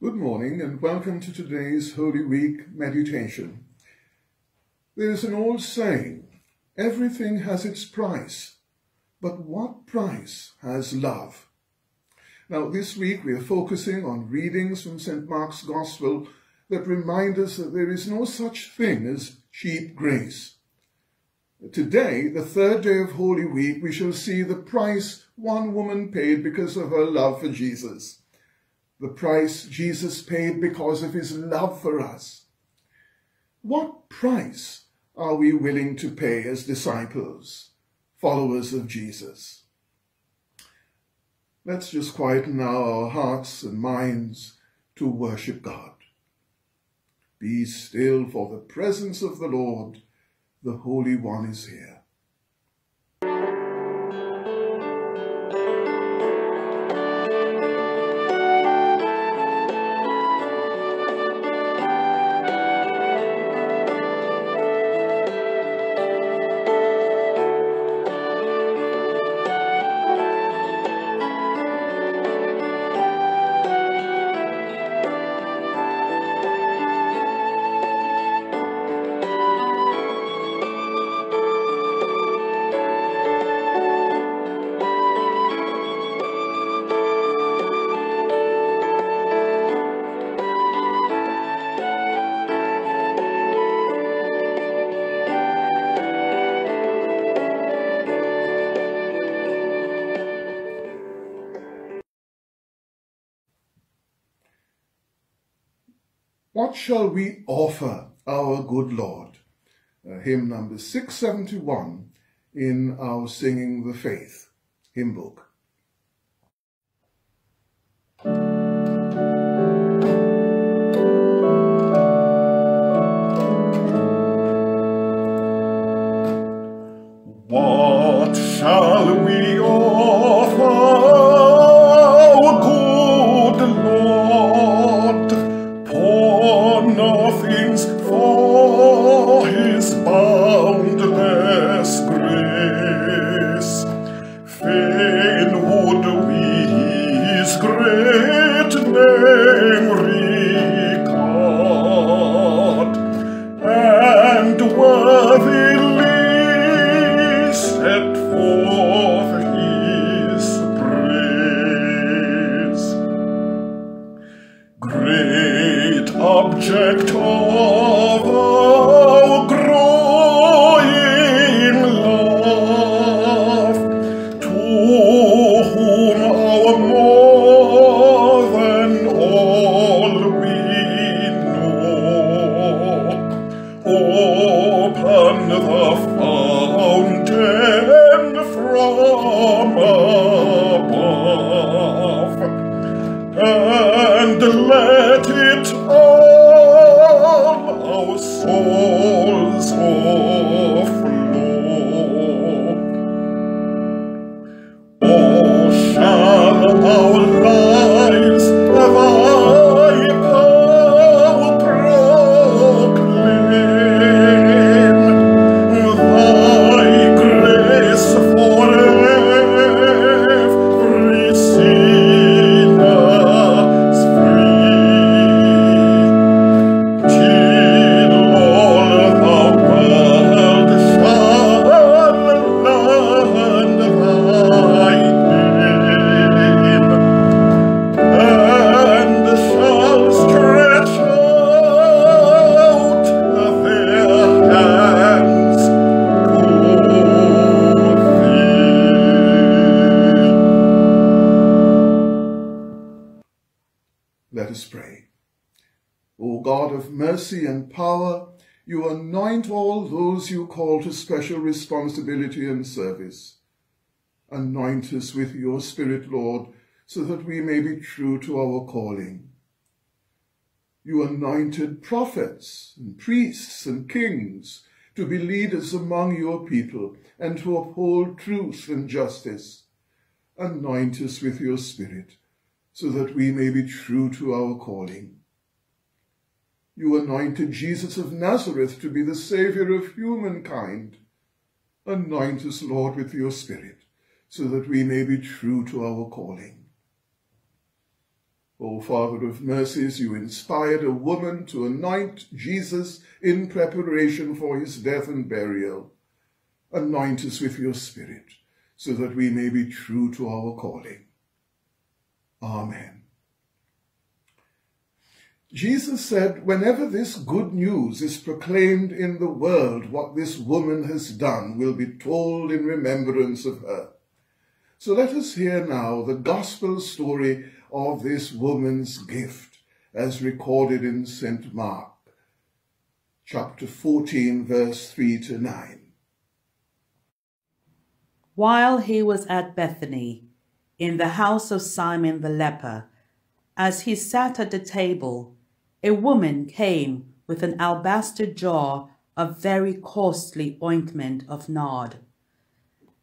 Good morning and welcome to today's Holy Week meditation. There is an old saying, everything has its price, but what price has love? Now, this week we are focusing on readings from St. Mark's Gospel that remind us that there is no such thing as cheap grace. Today, the third day of Holy Week, we shall see the price one woman paid because of her love for Jesus. The price Jesus paid because of his love for us. What price are we willing to pay as disciples, followers of Jesus? Let's just quieten our hearts and minds to worship God. Be still for the presence of the Lord the Holy One is here. What shall we offer our good Lord? Uh, hymn number 671 in our Singing the Faith hymn book. You anoint all those you call to special responsibility and service. Anoint us with your Spirit, Lord, so that we may be true to our calling. You anointed prophets and priests and kings to be leaders among your people and to uphold truth and justice. Anoint us with your Spirit, so that we may be true to our calling. You anointed Jesus of Nazareth to be the Saviour of humankind. Anoint us, Lord, with your Spirit, so that we may be true to our calling. O O Father of mercies, you inspired a woman to anoint Jesus in preparation for his death and burial. Anoint us with your Spirit, so that we may be true to our calling. Amen. Jesus said, whenever this good news is proclaimed in the world, what this woman has done will be told in remembrance of her. So let us hear now the gospel story of this woman's gift as recorded in St. Mark, chapter 14, verse 3 to 9. While he was at Bethany, in the house of Simon the leper, as he sat at the table, a woman came with an alabaster jar of very costly ointment of nard.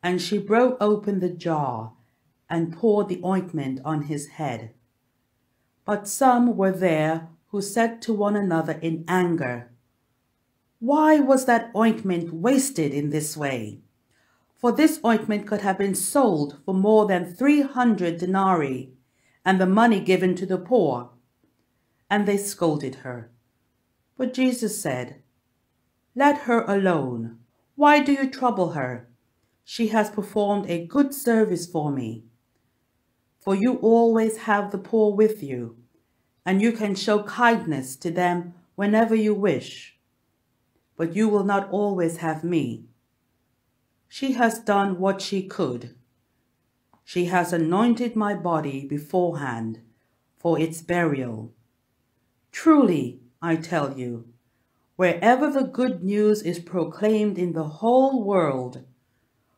And she broke open the jar and poured the ointment on his head. But some were there who said to one another in anger, Why was that ointment wasted in this way? For this ointment could have been sold for more than three hundred denarii, and the money given to the poor. And they scolded her. But Jesus said, Let her alone. Why do you trouble her? She has performed a good service for me for you always have the poor with you, and you can show kindness to them whenever you wish. But you will not always have me. She has done what she could. She has anointed my body beforehand for its burial. Truly, I tell you, wherever the good news is proclaimed in the whole world,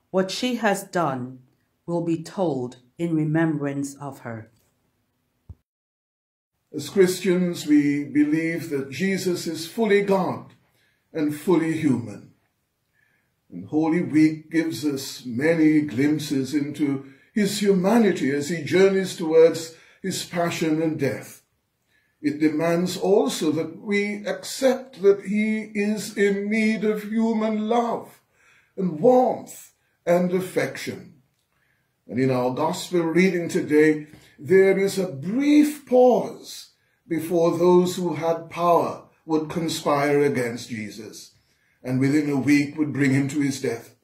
what she has done will be told in remembrance of her. As Christians, we believe that Jesus is fully God and fully human. And Holy Week gives us many glimpses into his humanity as he journeys towards his passion and death. It demands also that we accept that he is in need of human love and warmth and affection. And in our gospel reading today, there is a brief pause before those who had power would conspire against Jesus and within a week would bring him to his death.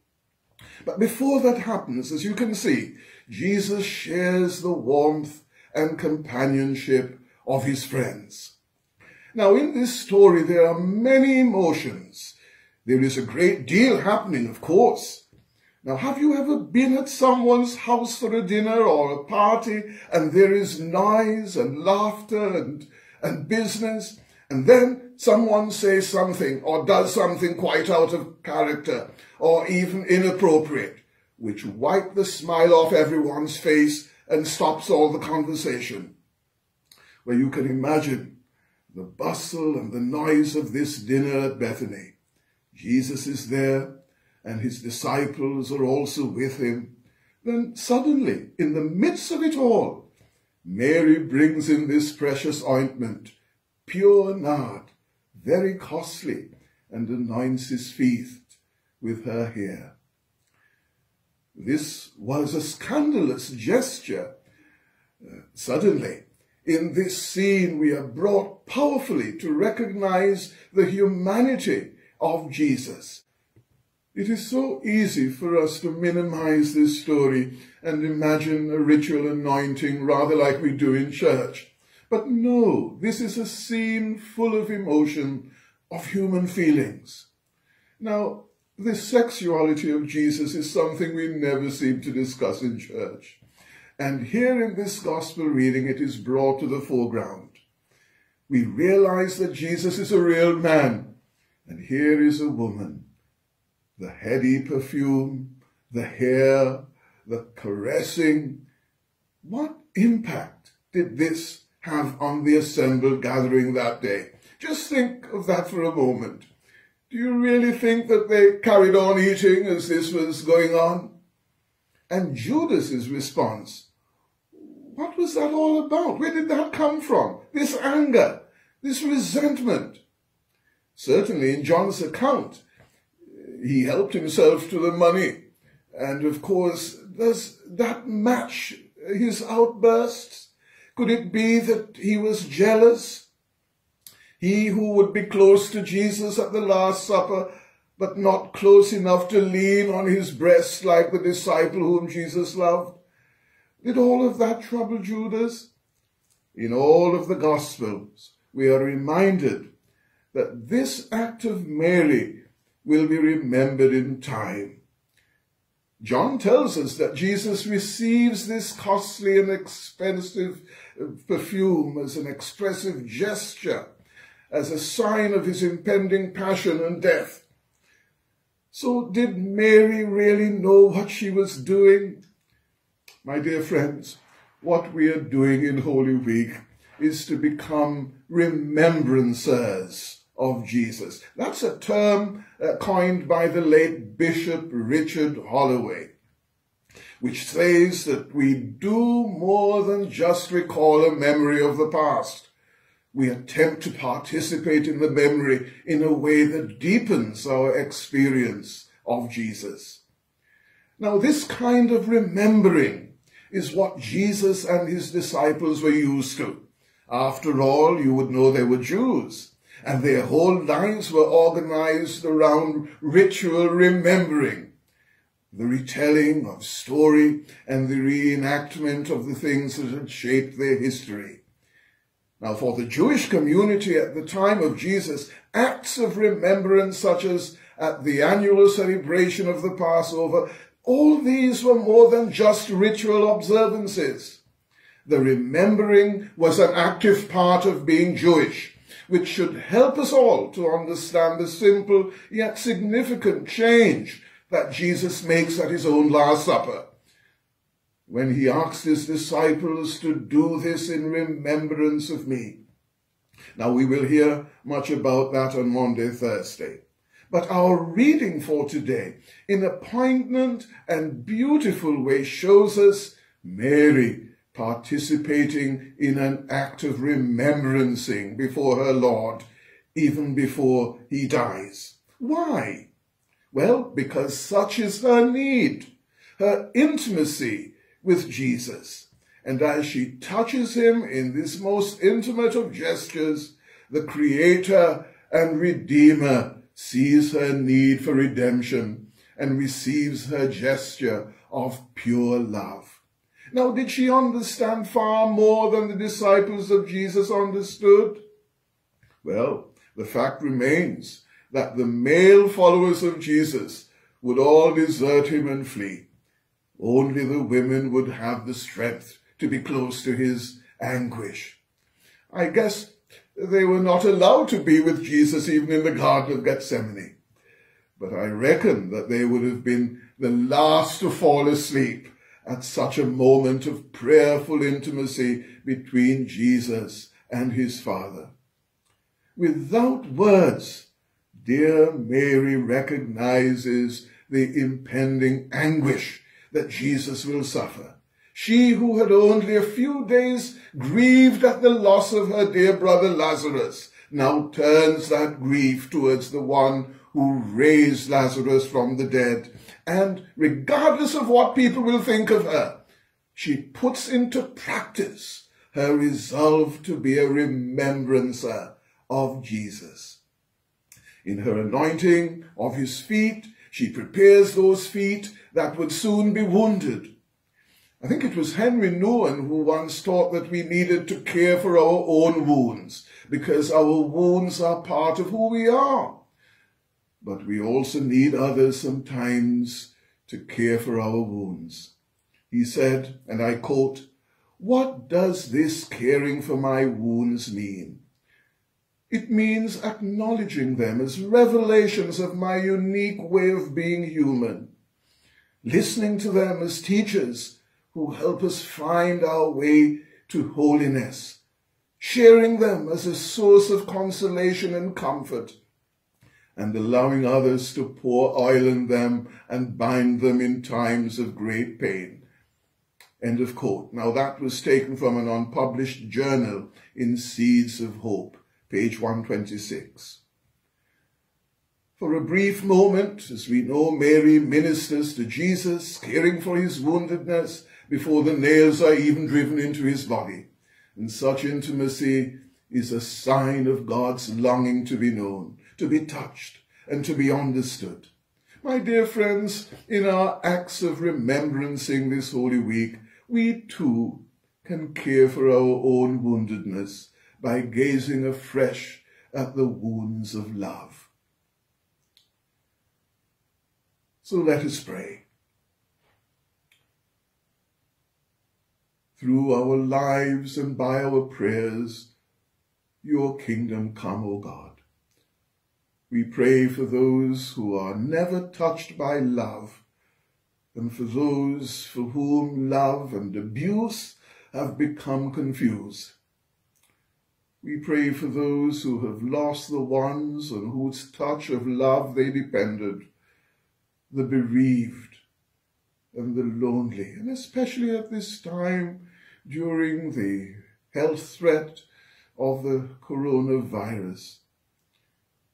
But before that happens, as you can see, Jesus shares the warmth and companionship of his friends. Now, in this story, there are many emotions. There is a great deal happening, of course. Now, have you ever been at someone's house for a dinner or a party and there is noise and laughter and, and business and then someone says something or does something quite out of character or even inappropriate, which wipe the smile off everyone's face and stops all the conversation. Where you can imagine the bustle and the noise of this dinner at Bethany. Jesus is there and his disciples are also with him. Then suddenly, in the midst of it all, Mary brings in this precious ointment, pure nard, very costly, and anoints his feet with her hair. This was a scandalous gesture. Uh, suddenly, in this scene, we are brought powerfully to recognize the humanity of Jesus it is so easy for us to minimize this story and imagine a ritual anointing rather like we do in church. But no, this is a scene full of emotion, of human feelings. Now, the sexuality of Jesus is something we never seem to discuss in church. And here in this gospel reading, it is brought to the foreground. We realize that Jesus is a real man, and here is a woman the heady perfume, the hair, the caressing. What impact did this have on the assembled gathering that day? Just think of that for a moment. Do you really think that they carried on eating as this was going on? And Judas's response, what was that all about? Where did that come from? This anger, this resentment. Certainly in John's account, he helped himself to the money. And of course, does that match his outbursts? Could it be that he was jealous? He who would be close to Jesus at the Last Supper, but not close enough to lean on his breast like the disciple whom Jesus loved. Did all of that trouble Judas? In all of the Gospels, we are reminded that this act of Mary will be remembered in time. John tells us that Jesus receives this costly and expensive uh, perfume as an expressive gesture, as a sign of his impending passion and death. So did Mary really know what she was doing? My dear friends, what we are doing in Holy Week is to become remembrancers of Jesus. That's a term uh, coined by the late Bishop Richard Holloway, which says that we do more than just recall a memory of the past. We attempt to participate in the memory in a way that deepens our experience of Jesus. Now, this kind of remembering is what Jesus and his disciples were used to. After all, you would know they were Jews and their whole lives were organized around ritual remembering, the retelling of story and the reenactment of the things that had shaped their history. Now, for the Jewish community at the time of Jesus, acts of remembrance such as at the annual celebration of the Passover, all these were more than just ritual observances. The remembering was an active part of being Jewish which should help us all to understand the simple yet significant change that Jesus makes at his own Last Supper. When he asked his disciples to do this in remembrance of me. Now we will hear much about that on Maundy, Thursday. But our reading for today, in a poignant and beautiful way, shows us Mary participating in an act of remembrancing before her Lord, even before he dies. Why? Well, because such is her need, her intimacy with Jesus. And as she touches him in this most intimate of gestures, the Creator and Redeemer sees her need for redemption and receives her gesture of pure love. Now, did she understand far more than the disciples of Jesus understood? Well, the fact remains that the male followers of Jesus would all desert him and flee. Only the women would have the strength to be close to his anguish. I guess they were not allowed to be with Jesus even in the Garden of Gethsemane. But I reckon that they would have been the last to fall asleep at such a moment of prayerful intimacy between Jesus and his Father. Without words, dear Mary recognizes the impending anguish that Jesus will suffer. She who had only a few days grieved at the loss of her dear brother Lazarus now turns that grief towards the one who raised Lazarus from the dead and regardless of what people will think of her, she puts into practice her resolve to be a remembrancer of Jesus. In her anointing of his feet, she prepares those feet that would soon be wounded. I think it was Henry Nouwen who once taught that we needed to care for our own wounds because our wounds are part of who we are but we also need others sometimes to care for our wounds. He said, and I quote, What does this caring for my wounds mean? It means acknowledging them as revelations of my unique way of being human, listening to them as teachers who help us find our way to holiness, sharing them as a source of consolation and comfort, and allowing others to pour oil in them and bind them in times of great pain. End of quote. Now that was taken from an unpublished journal in Seeds of Hope, page 126. For a brief moment, as we know, Mary ministers to Jesus, caring for his woundedness before the nails are even driven into his body. And such intimacy is a sign of God's longing to be known, to be touched, and to be understood. My dear friends, in our acts of remembrancing this Holy Week, we too can care for our own woundedness by gazing afresh at the wounds of love. So let us pray. Through our lives and by our prayers, your kingdom come, O God. We pray for those who are never touched by love, and for those for whom love and abuse have become confused. We pray for those who have lost the ones on whose touch of love they depended, the bereaved and the lonely, and especially at this time during the health threat of the coronavirus.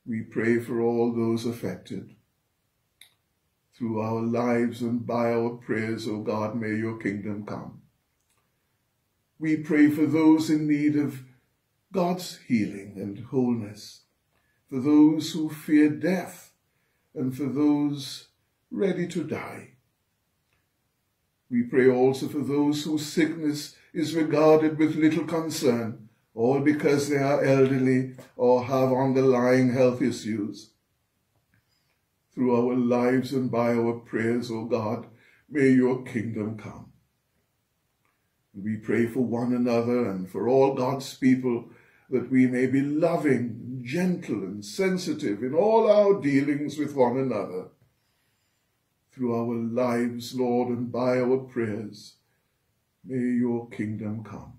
We pray for all those affected. Through our lives and by our prayers, O God, may your kingdom come. We pray for those in need of God's healing and wholeness, for those who fear death, and for those ready to die. We pray also for those whose sickness is regarded with little concern, all because they are elderly or have underlying health issues. Through our lives and by our prayers, O God, may your kingdom come. We pray for one another and for all God's people that we may be loving, gentle, and sensitive in all our dealings with one another. Through our lives, Lord, and by our prayers, may your kingdom come.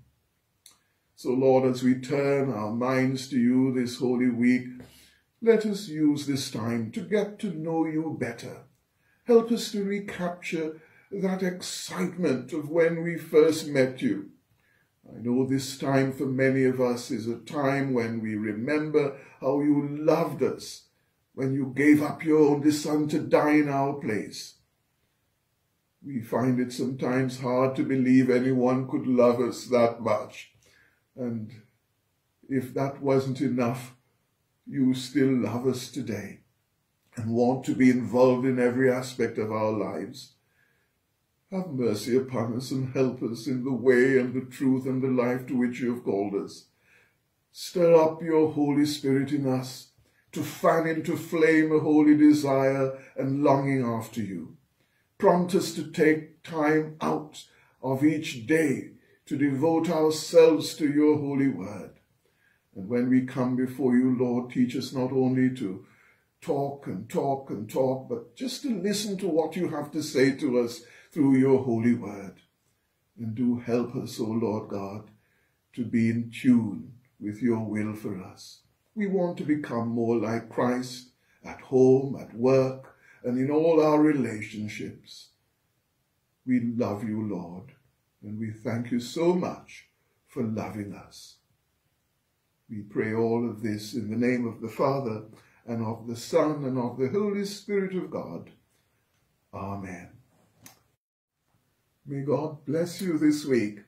So, Lord, as we turn our minds to you this holy week, let us use this time to get to know you better. Help us to recapture that excitement of when we first met you. I know this time for many of us is a time when we remember how you loved us, when you gave up your only son to die in our place. We find it sometimes hard to believe anyone could love us that much. And if that wasn't enough, you still love us today and want to be involved in every aspect of our lives. Have mercy upon us and help us in the way and the truth and the life to which you have called us. Stir up your Holy Spirit in us to fan into flame a holy desire and longing after you. Prompt us to take time out of each day to devote ourselves to your holy word. And when we come before you, Lord, teach us not only to talk and talk and talk, but just to listen to what you have to say to us through your holy word. And do help us, O Lord God, to be in tune with your will for us. We want to become more like Christ at home, at work, and in all our relationships. We love you, Lord, and we thank you so much for loving us. We pray all of this in the name of the Father, and of the Son, and of the Holy Spirit of God. Amen. May God bless you this week